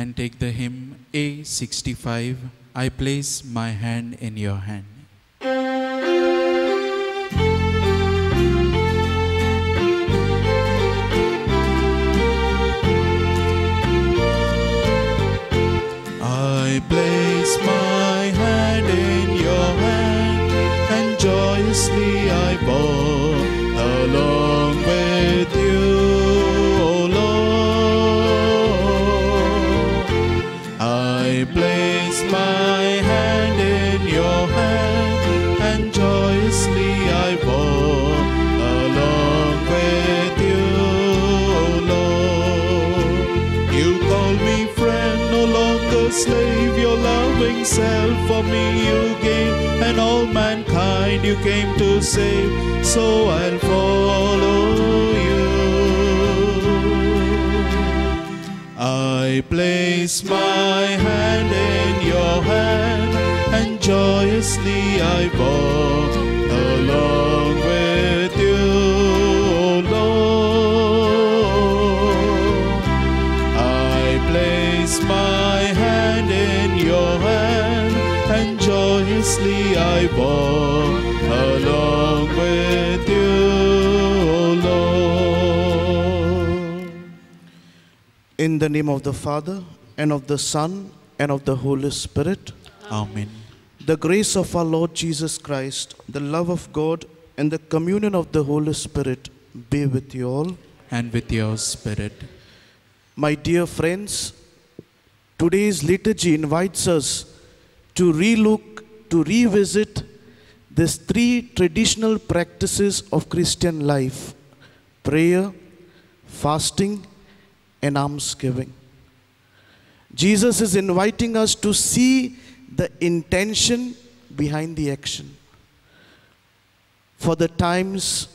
and take the hymn A65. I place my hand in your hand. I place my hand in your hand, and joyously I bow along with slave, your loving self for me you gave, and all mankind you came to save, so I'll follow you. I place my hand in your hand, and joyously I walk along with In the name of the Father, and of the Son, and of the Holy Spirit, Amen. the grace of our Lord Jesus Christ, the love of God, and the communion of the Holy Spirit be with you all. And with your spirit. My dear friends, today's liturgy invites us to relook, to revisit these three traditional practices of Christian life prayer, fasting, and almsgiving. Jesus is inviting us to see the intention behind the action. For the times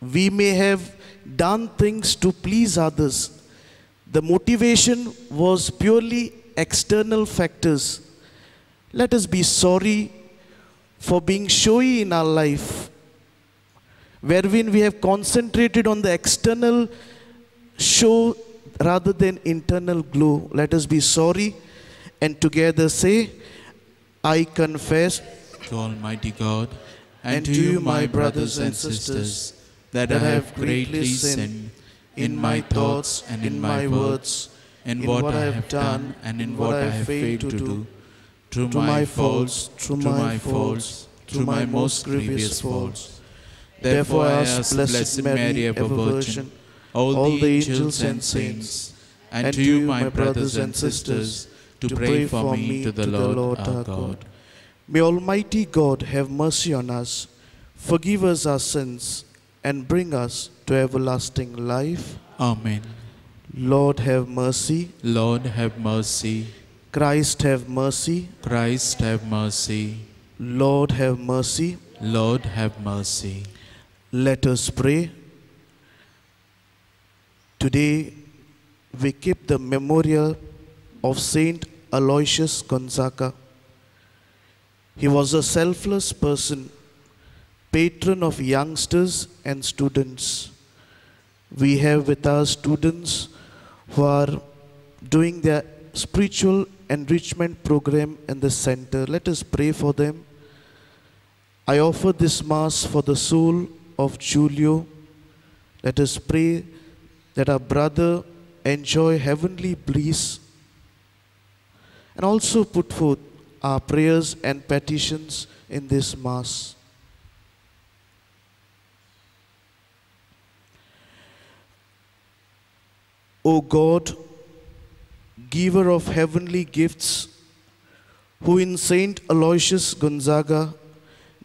we may have done things to please others, the motivation was purely external factors. Let us be sorry for being showy in our life, wherein we have concentrated on the external show rather than internal glue, Let us be sorry and together say, I confess to Almighty God and, And to you, my brothers and sisters, that I have greatly sinned in my thoughts and in my words, in what I have done and in what I have failed to do, through my faults, through my faults, through my most grievous faults. Therefore I ask Blessed Mary, ever Virgin, all the angels and saints, and to you, my brothers and sisters, to pray for me to the Lord our God. May Almighty God have mercy on us, forgive us our sins, and bring us to everlasting life. Amen. Lord have mercy. Lord, have mercy. Christ have mercy. Christ, have mercy. Lord have mercy. Lord, have mercy. Let us pray. Today we keep the memorial of Saint Aloysius Gonzaga. He was a selfless person, patron of youngsters and students. We have with us students who are doing their spiritual enrichment program in the center. Let us pray for them. I offer this Mass for the soul of Julio. Let us pray that our brother enjoy heavenly bliss and also put forth our prayers and petitions in this Mass. O God, giver of heavenly gifts, who in Saint Aloysius Gonzaga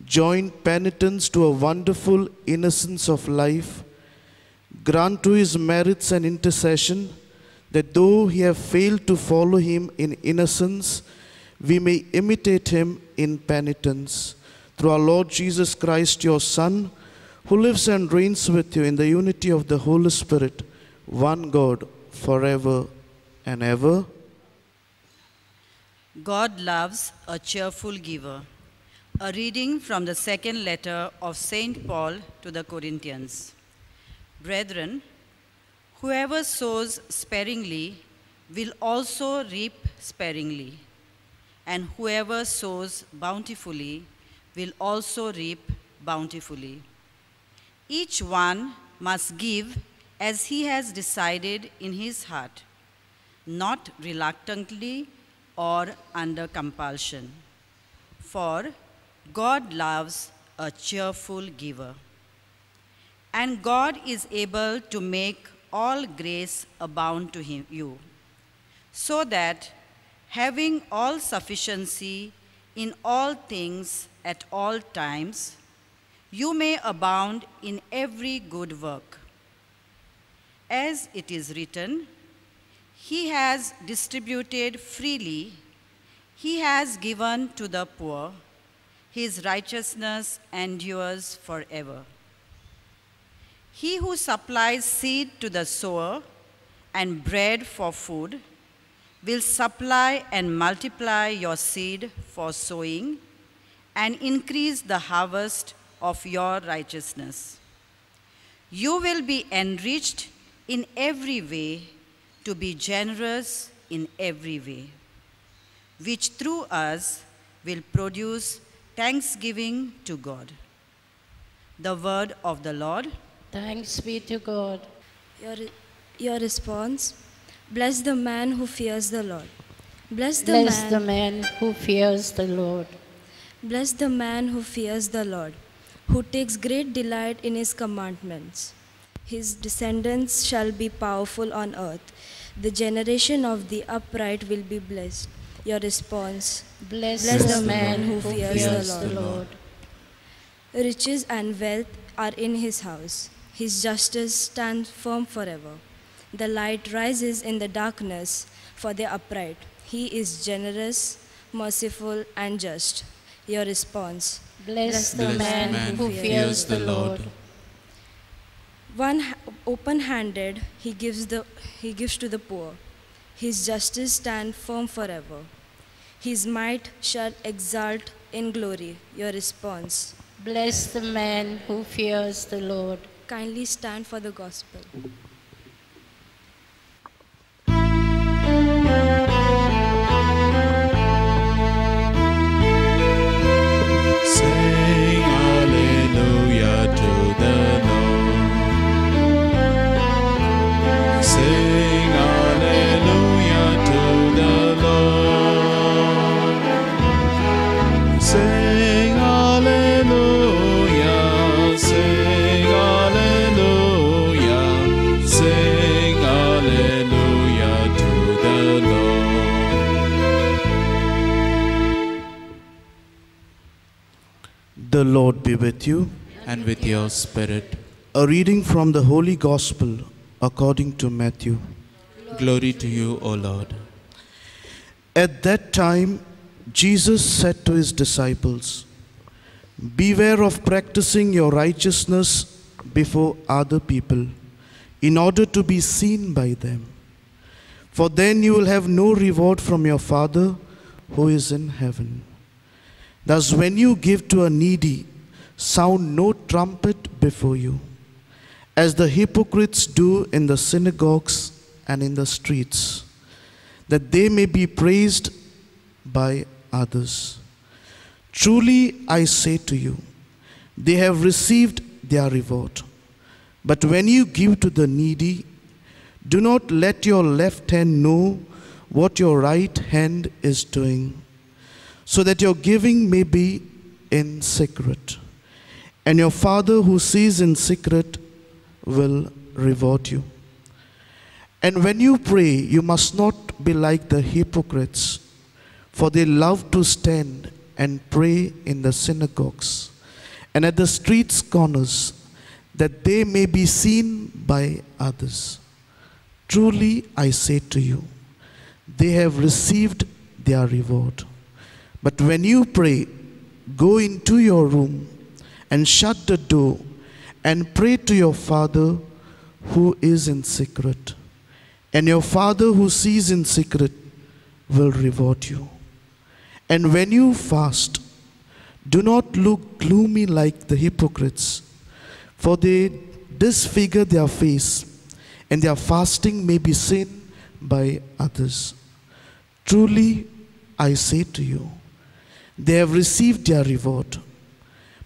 joined penitence to a wonderful innocence of life, grant to his merits and intercession that though he have failed to follow him in innocence, we may imitate him in penitence. Through our Lord Jesus Christ, your Son, who lives and reigns with you in the unity of the Holy Spirit, one God, forever and ever. God loves a cheerful giver. A reading from the second letter of St. Paul to the Corinthians. Brethren, whoever sows sparingly will also reap sparingly, and whoever sows bountifully will also reap bountifully. Each one must give as he has decided in his heart, not reluctantly or under compulsion. For God loves a cheerful giver. And God is able to make all grace abound to him, you, so that having all sufficiency in all things at all times, you may abound in every good work. As it is written, He has distributed freely, He has given to the poor, His righteousness endures forever. He who supplies seed to the sower and bread for food will supply and multiply your seed for sowing and increase the harvest of your righteousness. You will be enriched in every way to be generous in every way, which through us will produce thanksgiving to God. The word of the Lord. Thanks be to God. Your, your response Bless the man who fears the Lord. Bless the Bless man. the man who fears the Lord. Bless the man who fears the Lord, who takes great delight in his commandments. His descendants shall be powerful on earth. The generation of the upright will be blessed. Your response Bless, Bless the man Lord who who fears, fears the the Lord. Riches and wealth are in his house. His justice stands firm forever. The light rises in the darkness for the upright. He is generous, merciful, and just. Your response Bless the Bless man, man who who fears fears the the Lord. Lord. One ha- open-handed he gives the he gives to the poor. His justice stand firm forever. His might shall exalt in glory. Your response. Bless the man who fears the Lord. Kindly stand for the gospel. The Lord be with you. And with your spirit, A reading from the Holy Gospel according to Matthew. glory to you, O Lord. At that time, Jesus said to his disciples, Beware of practicing your righteousness before other people, in order to be seen by them. For then you will have no reward from your Father who is in heaven. Thus, when you give to a needy, sound no trumpet before you, as the hypocrites do in the synagogues and in the streets that they may be praised by others. Truly I say to you, they have received their reward. But when you give to the needy, do not let your left hand know what your right hand is doing, so that your giving may be in secret. And your Father who sees in secret will reward you. And when you pray, you must not be like the hypocrites, for they love to stand and pray in the synagogues and at the streets' corners, that they may be seen by others. Truly, I say to you, they have received their reward. But when you pray, go into your room and shut the door and pray to your Father who is in secret. And your Father who sees in secret will reward you. And when you fast, do not look gloomy like the hypocrites, for they disfigure their face, and their fasting may be seen by others. Truly, I say to you, they have received their reward.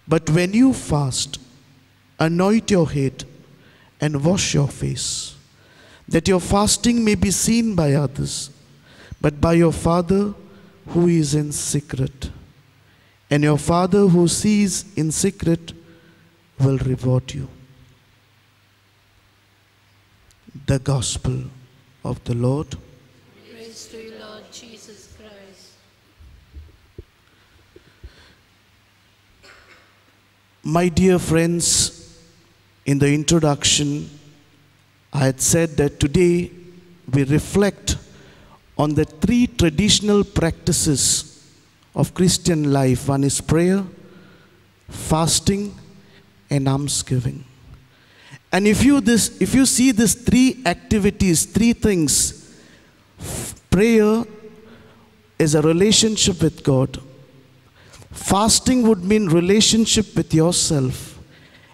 But when you fast, anoint your head and wash your face, that your fasting may be seen by others, but by your Father who is in secret. And your Father who sees in secret will reward you. The Gospel of the Lord. Praise to you, Lord Jesus Christ. My dear friends, in the introduction, I had said that today we reflect on the three traditional practices of Christian life. One is prayer, fasting, and almsgiving. And if you this if you see these three activities, three things, prayer is a relationship with God. Fasting would mean relationship with yourself.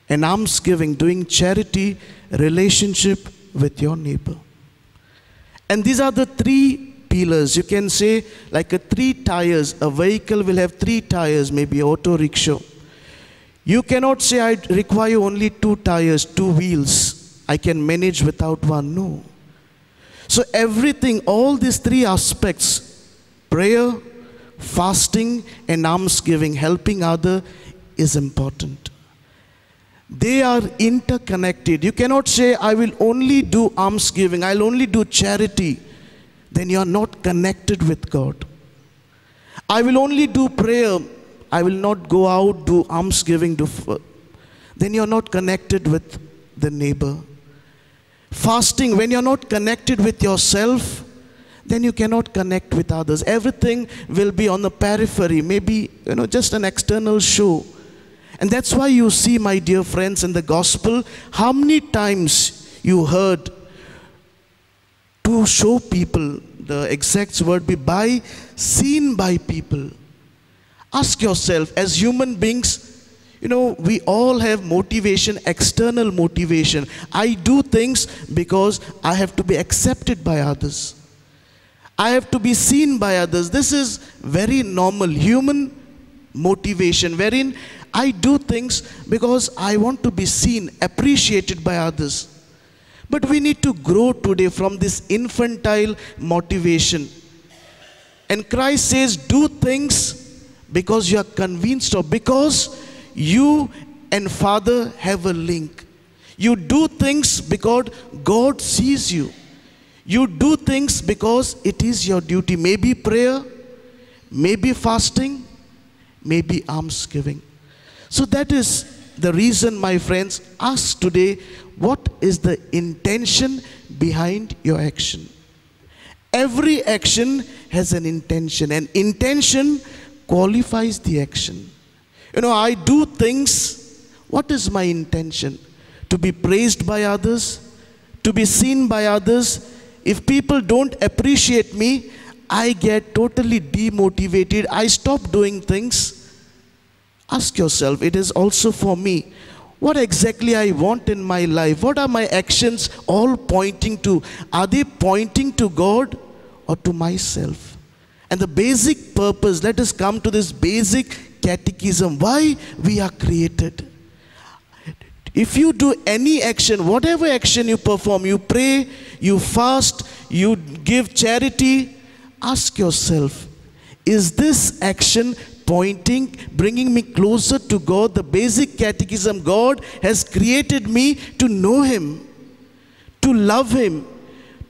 And almsgiving, doing charity, relationship with your neighbor. And these are the three pillars. You can say, like a three tires, a vehicle will have three tires, maybe auto rickshaw. You cannot say, I require only two tires, two wheels. I can manage without one. No. So, everything, all these three aspects prayer, fasting, and almsgiving, helping other, is important. They are interconnected. You cannot say, I will only do almsgiving, I'll only do charity. Then you are not connected with God. I will only do prayer, I will not go out, do almsgiving, do. Then you are not connected with the neighbor. Fasting, when you're not connected with yourself, then you cannot connect with others. Everything will be on the periphery, maybe, you know, just an external show. And that's why you see, my dear friends, in the gospel, how many times you heard to show people, the exact word be by, seen by people. Ask yourself, as human beings, you know, we all have motivation, external motivation. I do things because I have to be accepted by others. I have to be seen by others. This is very normal human motivation, wherein I do things because I want to be seen, appreciated by others. But we need to grow today from this infantile motivation. And Christ says, do things because you are convinced or because you and Father have a link. You do things because God sees you. You do things because it is your duty. Maybe prayer, maybe fasting, maybe almsgiving. So that is the reason, my friends, ask today what is the intention behind your action? Every action has an intention, and intention qualifies the action. You know, I do things, what is my intention? To be praised by others, to be seen by others. If people don't appreciate me, I get totally demotivated. I stop doing things. Ask yourself, it is also for me. What exactly I want in my life? What are my actions all pointing to? Are they pointing to God or to myself? And the basic purpose, let us come to this basic catechism why we are created. If you do any action, whatever action you perform, you pray, you fast, you give charity, ask yourself, is this action pointing, bringing me closer to God? The basic catechism God has created me to know Him, to love Him,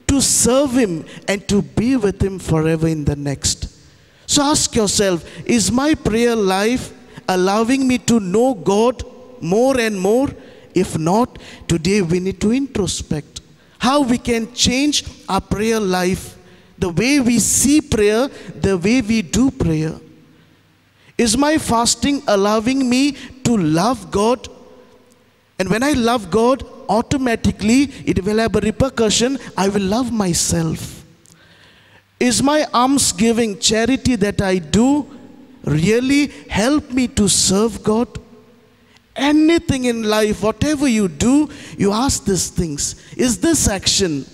to serve Him, and to be with Him forever in the next. So ask yourself, is my prayer life allowing me to know God more and more? If not, today we need to introspect how we can change our prayer life, the way we see prayer, the way we do prayer. Is my fasting allowing me to love God? And when I love God, automatically it will have a repercussion. I will love myself. Is my almsgiving, charity that I do, really help me to serve God? Anything in life, whatever you do, you ask these things. Is this action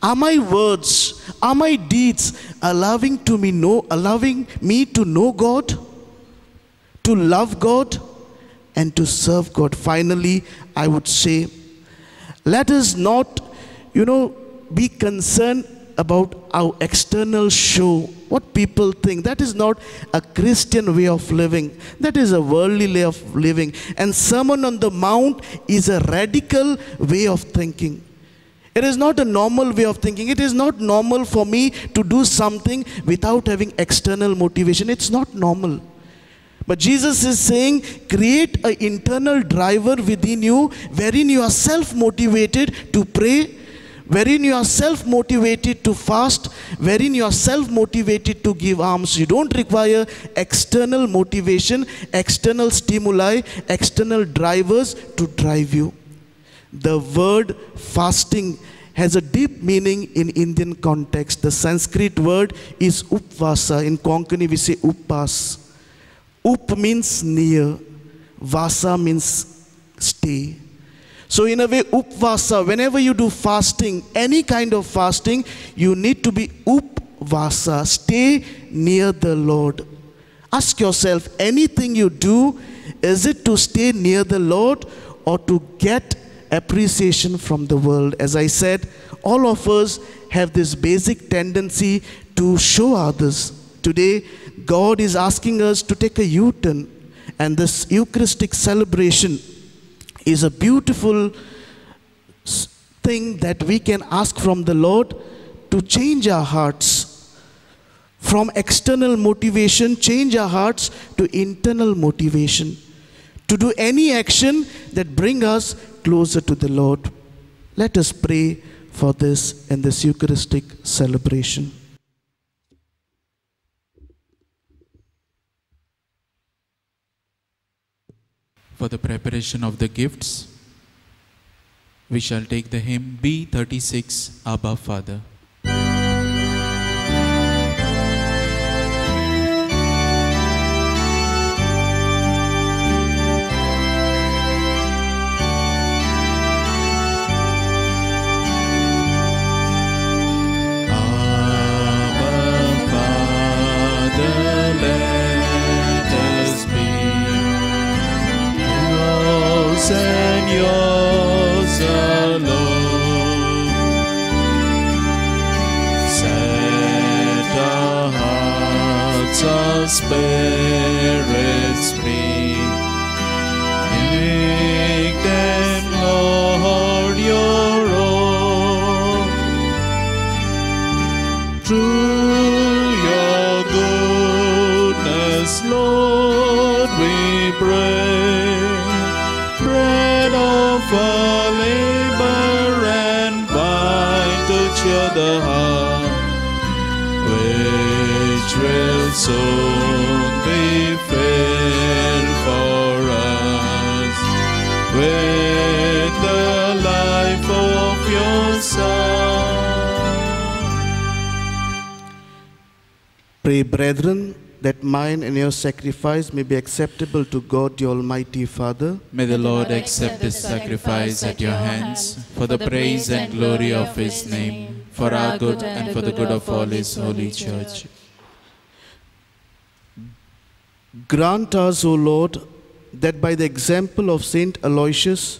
Are my words, are my deeds allowing to me know, allowing me to know God, to love God, and to serve God? Finally, I would say, let us not, you know, be concerned about our external show, what people think. That is not a Christian way of living. That is a worldly way of living. And Sermon on the Mount is a radical way of thinking. It is not a normal way of thinking. It is not normal for me to do something without having external motivation. It's not normal. But Jesus is saying, create an internal driver within you wherein you are self motivated to pray, wherein you are self motivated to fast, wherein you are self motivated to give alms. You don't require external motivation, external stimuli, external drivers to drive you. The word fasting has a deep meaning in Indian context. The Sanskrit word is upvasa. In Konkani, we say upas. Up means near, vasa means stay. So, in a way, upvasa, whenever you do fasting, any kind of fasting, you need to be upvasa, stay near the Lord. Ask yourself anything you do, is it to stay near the Lord or to get appreciation from the world? As I said, all of us have this basic tendency to show others. Today, God is asking us to take a U turn, and this Eucharistic celebration is a beautiful thing that we can ask from the Lord to change our hearts. From external motivation, change our hearts to internal motivation. To do any action that bring us closer to the Lord. Let us pray for this in this Eucharistic celebration. For the preparation of the gifts, we shall take the hymn B36 Abba Father. Yours and yours. Set our hearts, our spirits free. Brethren, that mine and your sacrifice may be acceptable to God, the Almighty Father. May the Lord accept this sacrifice at your hands for the praise and glory of his name, for our good and for the good of all his holy church. Grant us, O Lord, that by the example of Saint Aloysius,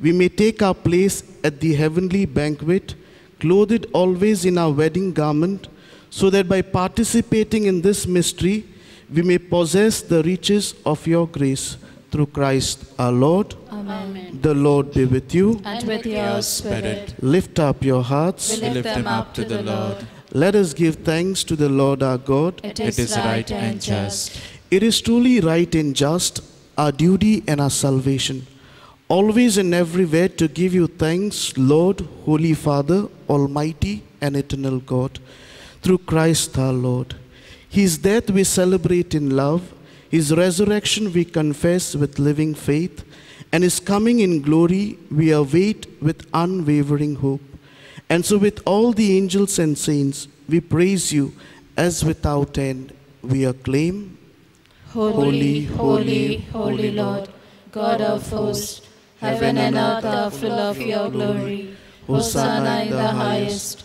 we may take our place at the heavenly banquet, clothed always in our wedding garment, so that by participating in this mystery, we may possess the riches of your grace through Christ our Lord. Amen. The Lord be with you. And with your spirit, Lift up your hearts. We lift them up to the Lord. Let us give thanks to the Lord our God. it It is right and just. It is truly right and just, our duty and our salvation, always and everywhere to give you thanks, Lord, Holy Father, Almighty and eternal God, through Christ our Lord. His death we celebrate in love, His resurrection we confess with living faith, and His coming in glory we await with unwavering hope. And so, with all the angels and saints, we praise you as without end we acclaim. Holy, holy, holy Lord, God of hosts, heaven and earth are full of your glory. Hosanna in the highest.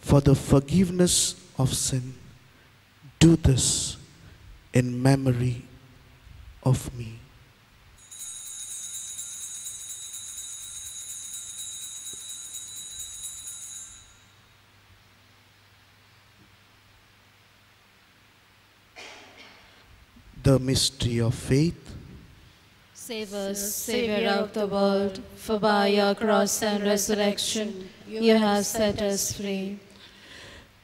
for the forgiveness of sin. Do this in memory of me. The mystery of faith. Save us, Savior of the world, for by your cross and resurrection you have set us free.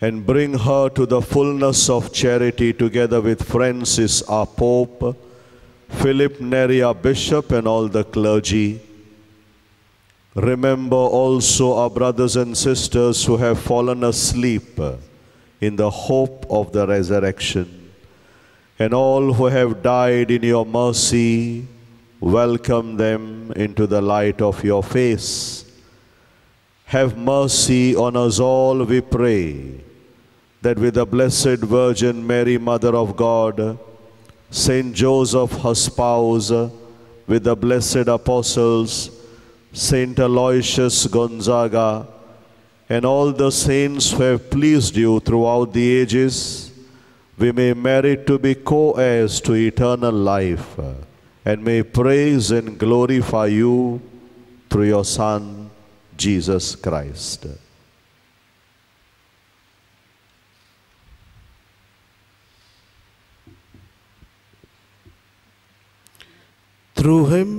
and bring her to the fullness of charity together with Francis, our Pope, Philip Neri, our Bishop, and all the clergy. Remember also our brothers and sisters who have fallen asleep in the hope of the resurrection, and all who have died in your mercy. Welcome them into the light of your face. Have mercy on us all, we pray that with the Blessed Virgin Mary, Mother of God, Saint Joseph, her spouse, with the blessed apostles, Saint Aloysius Gonzaga, and all the saints who have pleased you throughout the ages, we may merit to be co heirs to eternal life, and may praise and glorify you through your Son, Jesus Christ. Through him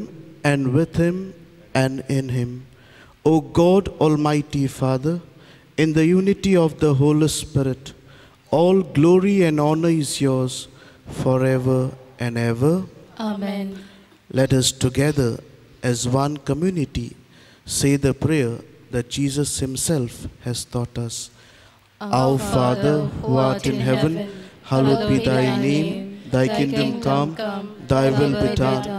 and with him and in him. O God, Almighty Father, in the unity of the Holy Spirit, all glory and honor is yours forever and ever. Amen. Let us together, as one community, say the prayer that Jesus Himself has taught us. Our Father, who art in heaven, hallowed be thy name. Thy kingdom come, thy will be done,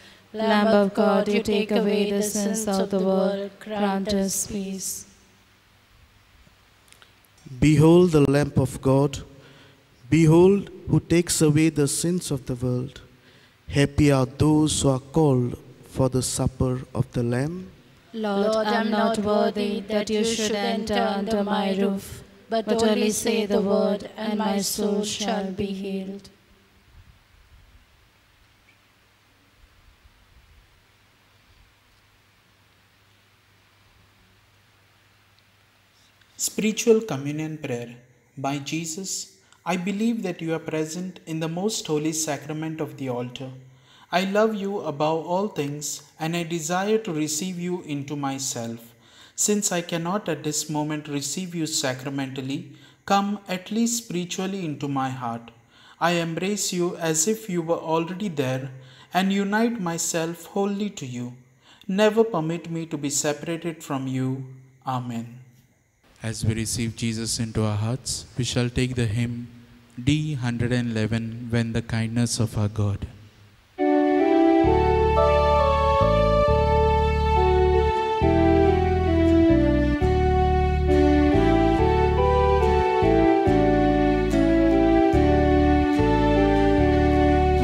Lamb of God, you take away the sins of the world, grant us peace. Behold the Lamb of God. Behold who takes away the sins of the world. Happy are those who are called for the supper of the Lamb. Lord, I am not worthy that you should enter under my roof, but only say the word, and my soul shall be healed. Spiritual Communion Prayer by Jesus. I believe that you are present in the most holy sacrament of the altar. I love you above all things, and I desire to receive you into myself. Since I cannot at this moment receive you sacramentally, come at least spiritually into my heart. I embrace you as if you were already there, and unite myself wholly to you. Never permit me to be separated from you. Amen. As we receive Jesus into our hearts, we shall take the hymn D 111 When the Kindness of Our God.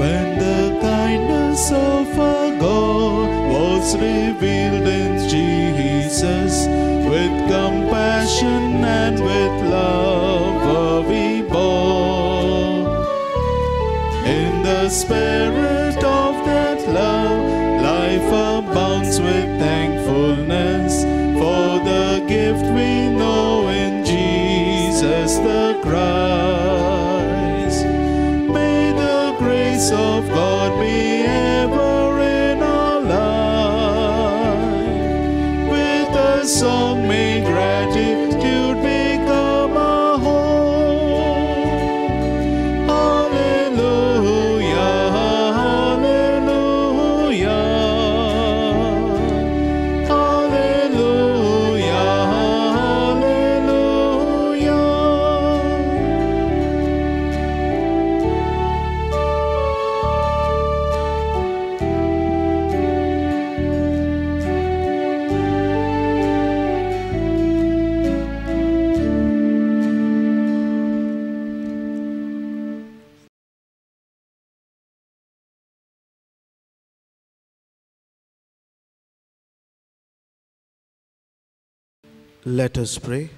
When the kindness of our God was revealed in Jesus, compassion and with love we born. In the spirit of that love, life abounds with thankfulness for the gift we know in Jesus the Christ. May the grace of God be ever in our life. With a song Let us pray.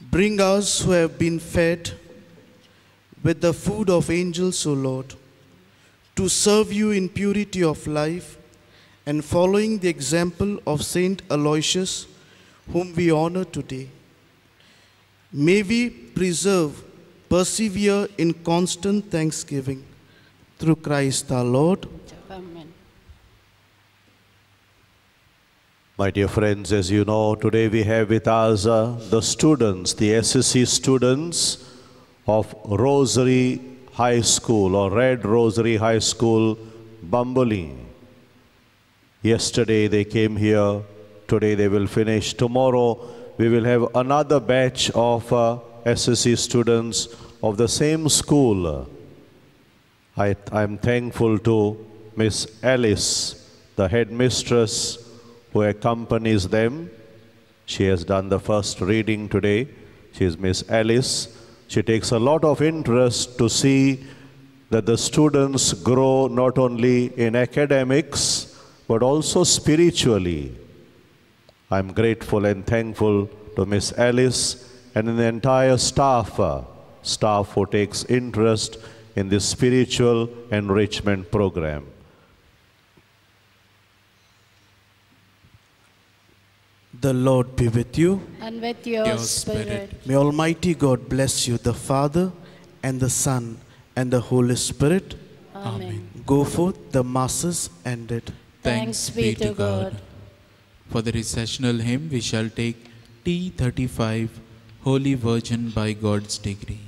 Bring us who have been fed with the food of angels, O Lord, to serve you in purity of life and following the example of Saint Aloysius, whom we honor today. May we preserve, persevere in constant thanksgiving through Christ our Lord. Amen. My dear friends, as you know, today we have with us uh, the students, the SSC students of Rosary High School or Red Rosary High School, Bambolim. Yesterday they came here, today they will finish. Tomorrow we will have another batch of uh, SSC students of the same school. I am thankful to Miss Alice, the headmistress who accompanies them. She has done the first reading today. She is Miss Alice. She takes a lot of interest to see that the students grow not only in academics but also spiritually. I'm grateful and thankful to Miss Alice and the entire staff, staff who takes interest in this spiritual enrichment program. The Lord be with you. And with your, Your spirit. spirit. May Almighty God bless you, the Father and the Son and the Holy Spirit. Amen. Go forth, the Masses ended. Thanks be to God. For the recessional hymn, we shall take T35, Holy Virgin by God's degree.